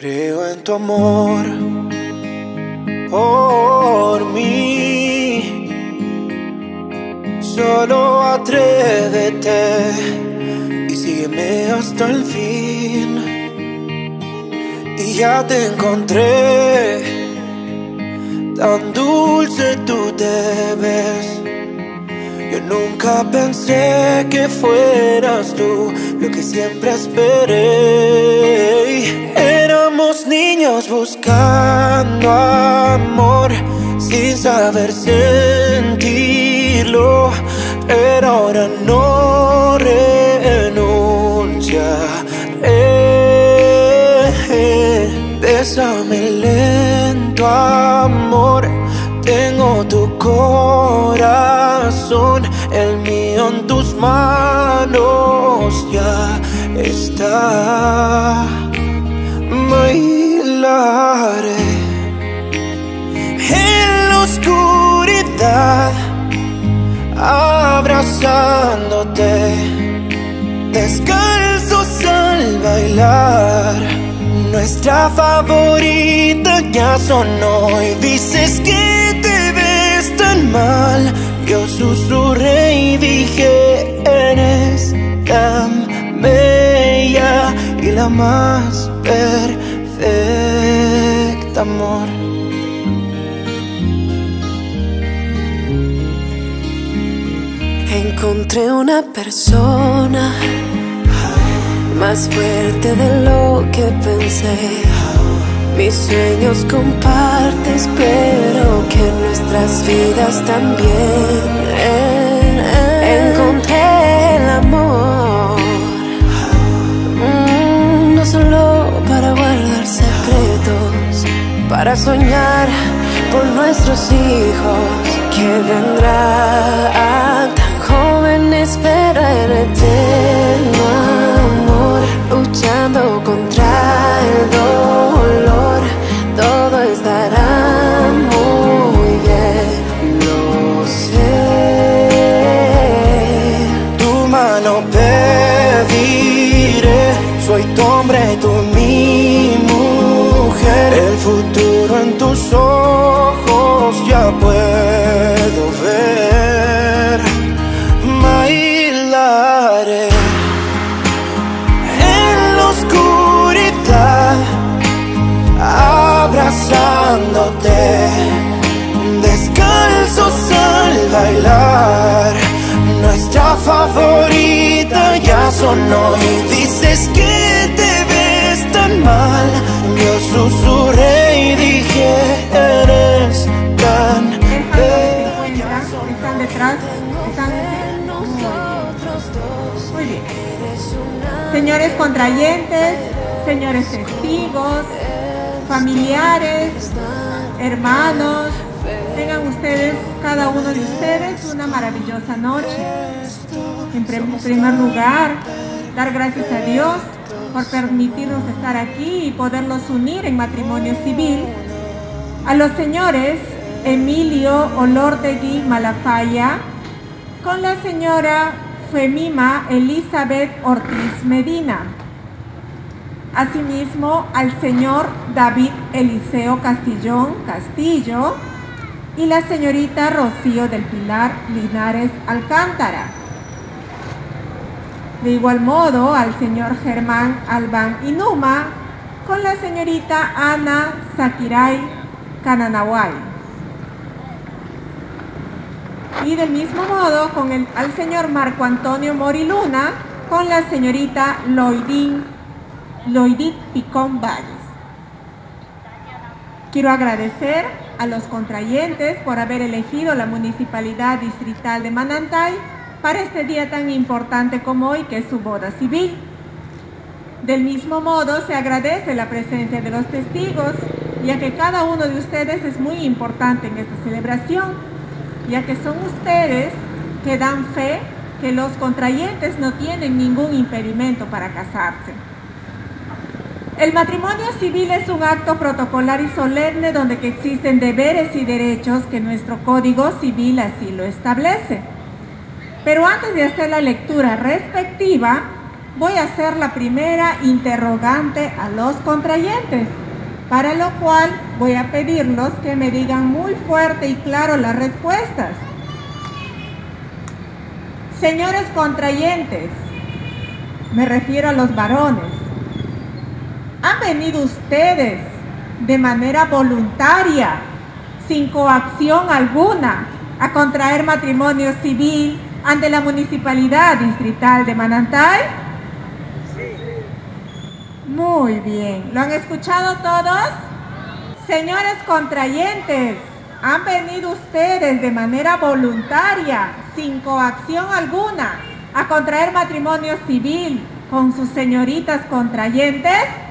Creo en tu amor por mí. Solo atrévete y sígueme hasta el fin. Y ya te encontré, tan dulce tú te ves. Yo nunca pensé que fueras tú lo que siempre esperé. Éramos niños buscando amor sin saber sentirlo, pero ahora no renunciaré. Bésame lento, amor. Tengo tu corazón, el mío en tus manos ya está. Bailaré en la oscuridad, abrazándote, descalzos al bailar. Nuestra favorita ya sonó y dices que te ves tan mal. Yo susurré y dije, eres tan bella y la más perfecta, Encontré una persona más fuerte de lo que pensé. Mis sueños compartes, pero que nuestras vidas también. Para soñar por nuestros hijos que vendrán. Tan jóvenes, pero el abrazándote, descalzos al bailar. Nuestra favorita ya sonó y dices que te ves tan mal. Yo susurré y dije, eres tan bella. Están detrás, están Muy bien. Señores contrayentes, señores testigos, familiares, hermanos, tengan ustedes, cada uno de ustedes, una maravillosa noche. En prim- primer lugar, dar gracias a Dios por permitirnos estar aquí y poderlos unir en matrimonio civil. A los señores Emilio Olortegui Malafaya con la señora Femima Elizabeth Ortiz Medina. Asimismo, al señor David Eliseo Castillón Castillo y la señorita Rocío del Pilar Linares Alcántara. De igual modo, al señor Germán Albán Inuma con la señorita Ana Sakirai Cananahuay. Y del mismo modo, con el, al señor Marco Antonio Moriluna con la señorita Loidín, Loidit Picón Valles. Quiero agradecer a los contrayentes por haber elegido la Municipalidad Distrital de Manantay para este día tan importante como hoy, que es su boda civil. Del mismo modo, se agradece la presencia de los testigos, ya que cada uno de ustedes es muy importante en esta celebración, ya que son ustedes que dan fe que los contrayentes no tienen ningún impedimento para casarse. El matrimonio civil es un acto protocolar y solemne donde que existen deberes y derechos que nuestro Código Civil así lo establece. Pero antes de hacer la lectura respectiva, voy a hacer la primera interrogante a los contrayentes, para lo cual voy a pedirlos que me digan muy fuerte y claro las respuestas. Señores contrayentes, me refiero a los varones, ¿han venido ustedes de manera voluntaria, sin coacción alguna, a contraer matrimonio civil ante la Municipalidad Distrital de Manantay? Muy bien. ¿Lo han escuchado todos? Señores contrayentes, han venido ustedes de manera voluntaria, sin coacción alguna, a contraer matrimonio civil con sus señoritas contrayentes?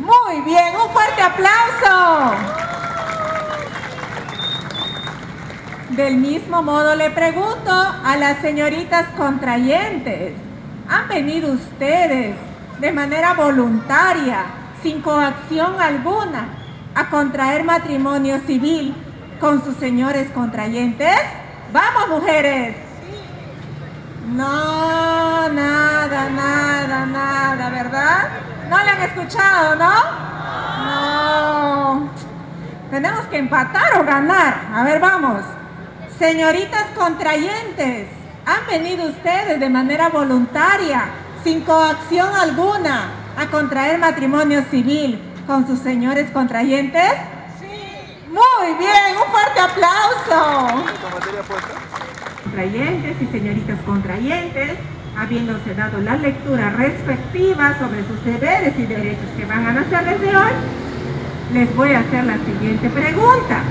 Muy bien, un fuerte aplauso. Del mismo modo le pregunto a las señoritas contrayentes, ¿han venido ustedes de manera voluntaria, sin coacción alguna, a contraer matrimonio civil con sus señores contrayentes? ¡Vamos, mujeres! No, nada, nada, nada, ¿verdad? ¿No le han escuchado, no? No. Tenemos que empatar o ganar. A ver, vamos. Señoritas contrayentes, ¿han venido ustedes de manera voluntaria, sin coacción alguna, a contraer matrimonio civil con sus señores contrayentes? Sí. Muy bien, un fuerte aplauso. Contrayentes y señoritas contrayentes, habiéndose dado la lectura respectiva sobre sus deberes y derechos que van a nacer desde hoy, les voy a hacer la siguiente pregunta.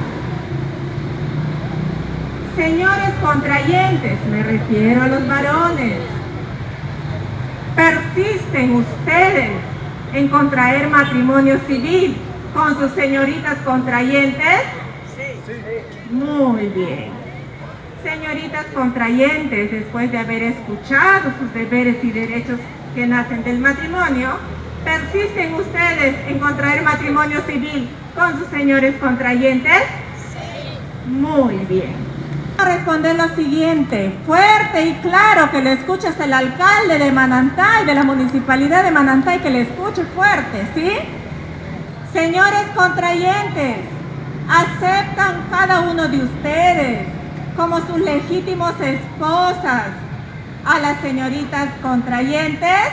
Señores contrayentes, me refiero a los varones, ¿persisten ustedes en contraer matrimonio civil con sus señoritas contrayentes? Sí. Muy bien señoritas contrayentes, después de haber escuchado sus deberes y derechos que nacen del matrimonio, ¿persisten ustedes en contraer matrimonio civil con sus señores contrayentes? Sí. Muy bien. A responder lo siguiente, fuerte y claro, que le escuches el alcalde de Manantay, de la municipalidad de Manantay, que le escuche fuerte, ¿sí? Señores contrayentes, ¿aceptan cada uno de ustedes como sus legítimos esposas a las señoritas contrayentes?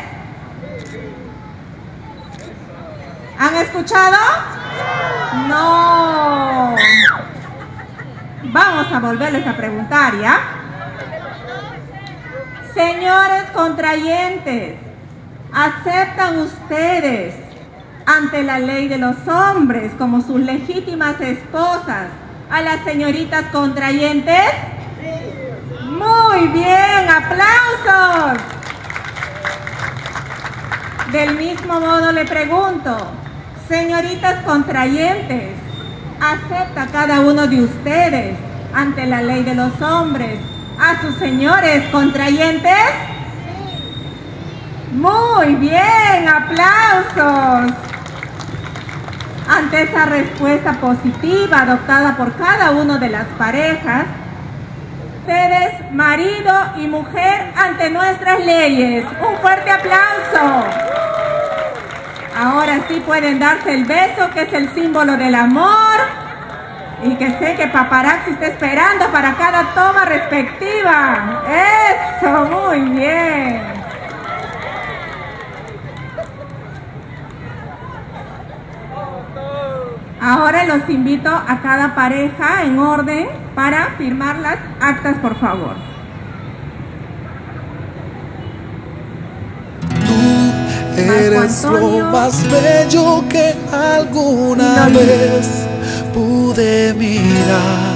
¿Han escuchado? No. Vamos a volverles a preguntar, ¿ya? Señores contrayentes, ¿aceptan ustedes ante la ley de los hombres como sus legítimas esposas a las señoritas contrayentes? Muy bien, aplausos. Del mismo modo le pregunto, señoritas contrayentes, ¿acepta cada uno de ustedes ante la ley de los hombres a sus señores contrayentes? Muy bien, aplausos. Ante esa respuesta positiva adoptada por cada una de las parejas, ustedes, marido y mujer, ante nuestras leyes. Un fuerte aplauso. Ahora sí pueden darse el beso, que es el símbolo del amor. Y que sé que paparazzi está esperando para cada toma respectiva. Eso, muy bien. Ahora los invito a cada pareja en orden para firmar las actas, por favor. Tú eres lo más bello que alguna vez pude mirar.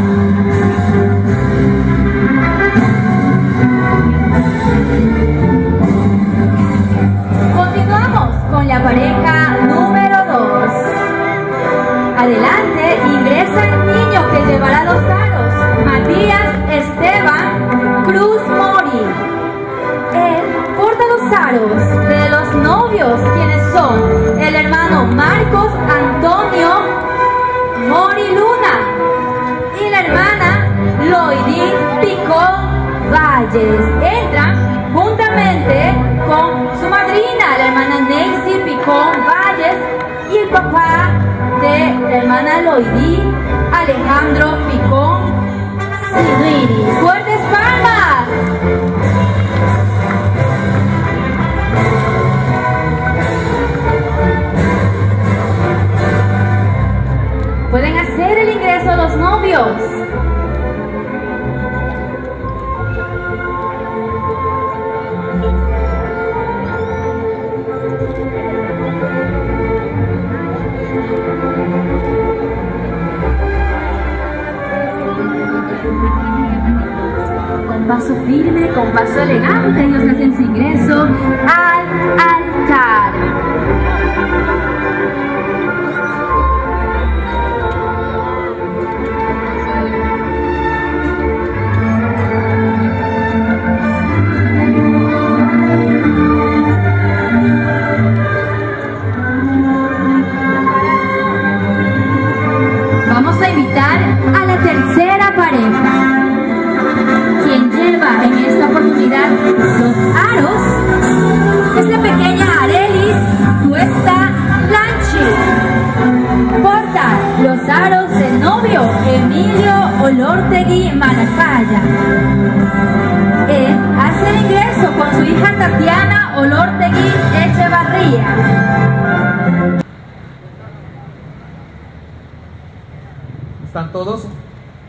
Continuamos con la pareja Loidín, Alejandro Picón Sinuiri. ¡Fuertes palmas! Pueden hacer el ingreso los novios. Firme, con paso elegante, ellos hacen su ingreso al altar.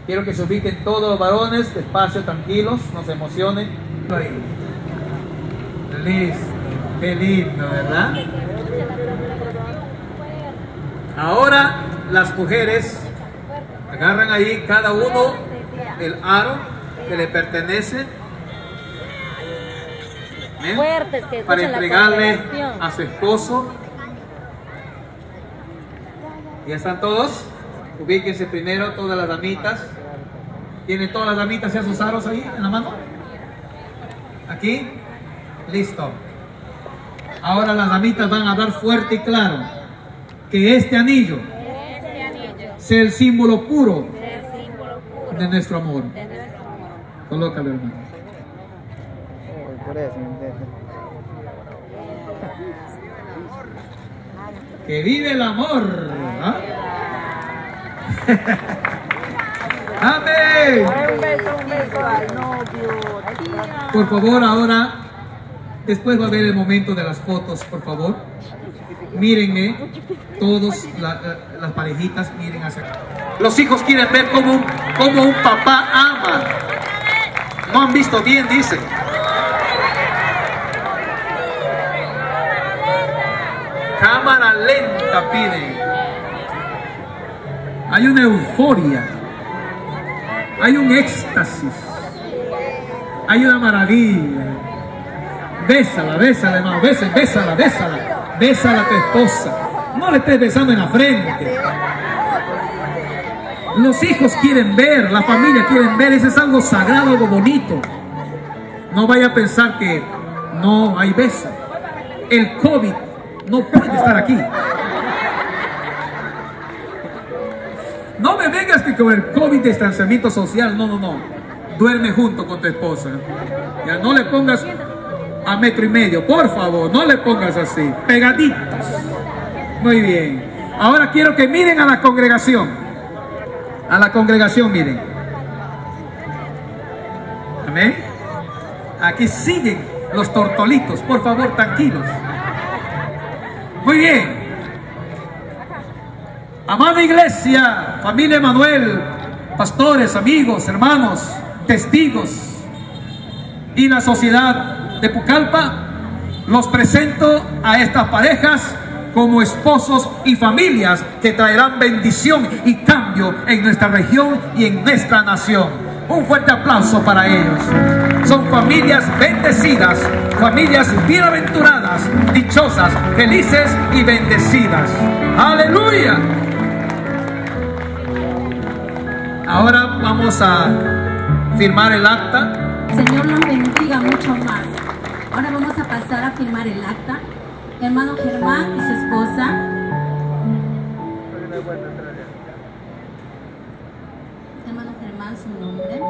Quiero que se ubiquen todos los varones, despacio, tranquilos, no se emocionen. Listo, qué lindo, ¿verdad? Ahora las mujeres agarran ahí cada uno el aro que le pertenece ¿Ven? Fuertes que para entregarle a su esposo. ¿Ya están todos? Ubíquense primero todas las damitas. ¿Tienen todas las damitas ya sus aros ahí en la mano? ¿Aquí? Listo. Ahora las damitas van a hablar fuerte y claro que este anillo sea el símbolo puro de nuestro amor. Colócalo, hermano. Que vive el amor. ¿ah? Amén. Por favor, ahora, después va a haber el momento de las fotos, por favor. Mírenme, todos la- la- las parejitas, miren hacia acá. Los hijos quieren ver cómo, un- cómo un papá ama. No han visto bien, dice. Cámara lenta pide. Hay una euforia. Hay un éxtasis. Hay una maravilla. Bésala, bésala, hermano. Bésala, bésala, bésala. Bésala a tu esposa. No le estés besando en la frente. Los hijos quieren ver, la familia quieren ver. Eso es algo sagrado, algo bonito. No vaya a pensar que no hay beso. El COVID no puede estar aquí. Que con el COVID distanciamiento social, no, no, no. Duerme junto con tu esposa. Ya no le pongas a metro y medio, por favor, no le pongas así, pegaditos. Muy bien. Ahora quiero que miren a la congregación. A la congregación, miren. Amén. Aquí siguen los tortolitos. Por favor, tranquilos. Muy bien. Amada iglesia, familia Emanuel, pastores, amigos, hermanos, testigos y la sociedad de Pucallpa, los presento a estas parejas como esposos y familias que traerán bendición y cambio en nuestra región y en nuestra nación. Un fuerte aplauso para ellos. Son familias bendecidas, familias bienaventuradas, dichosas, felices y bendecidas. Aleluya. Ahora vamos a firmar el acta. Señor nos bendiga mucho más. Ahora vamos a pasar a firmar el acta. Hermano Germán y su esposa. Hermano Germán, su nombre.